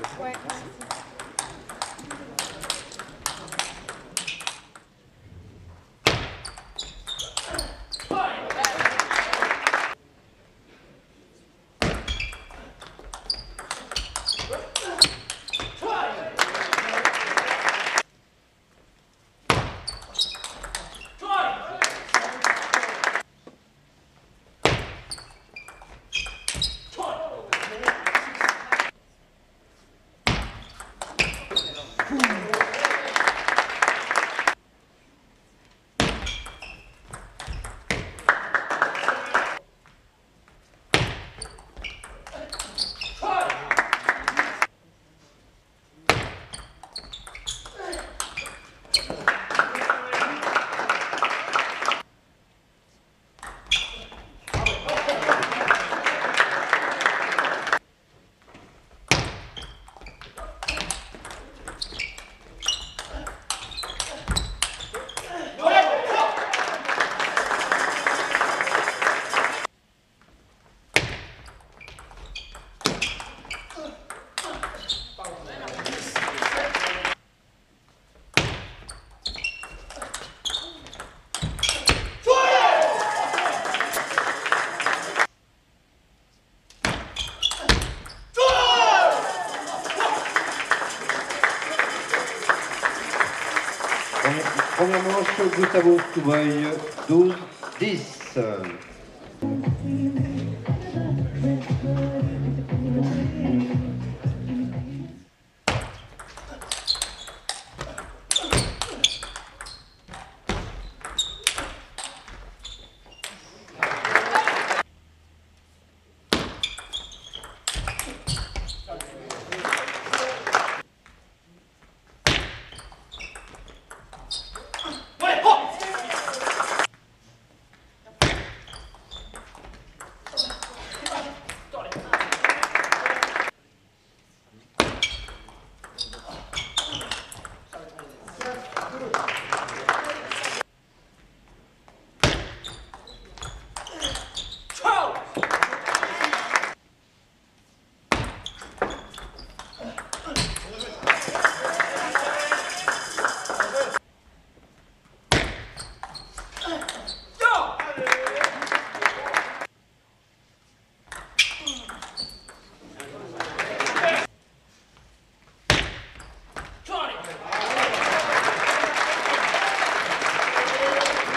White Mariano Jutta Bourg-Coubeuil, 12-10.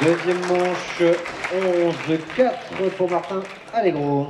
Deuxième manche, 11, 4 pour Martin Allegro.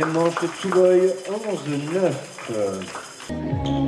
Troisième manche, Touboy, 11, 9.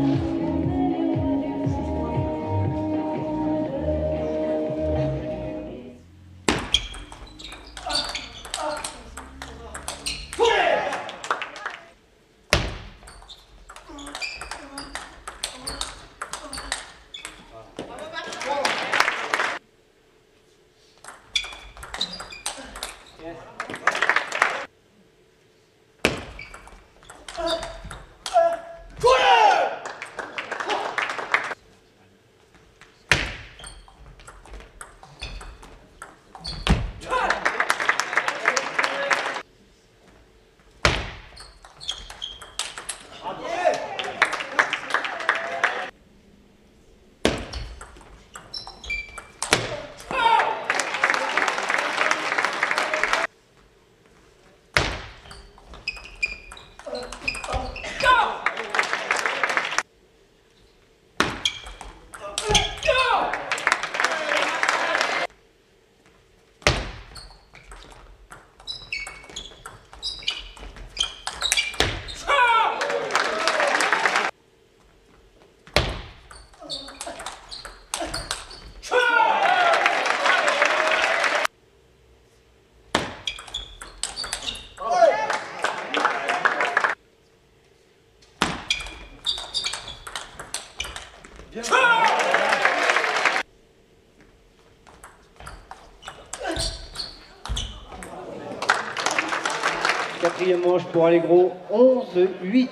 Quatrième manche pour Allegro, 11-8.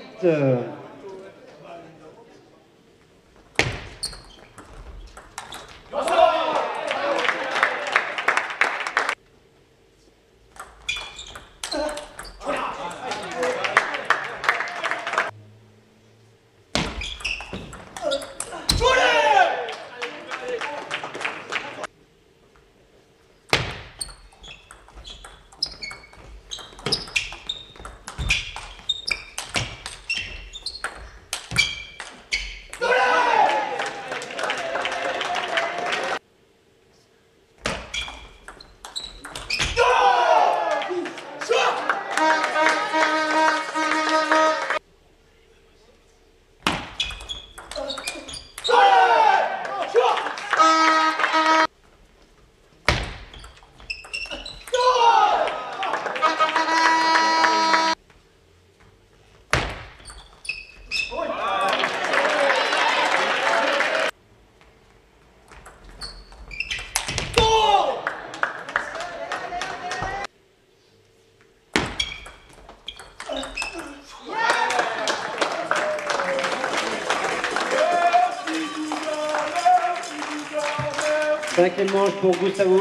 Cinquième manche pour Gustavo.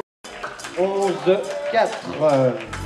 11-4.